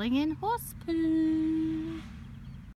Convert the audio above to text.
That's in horse poo.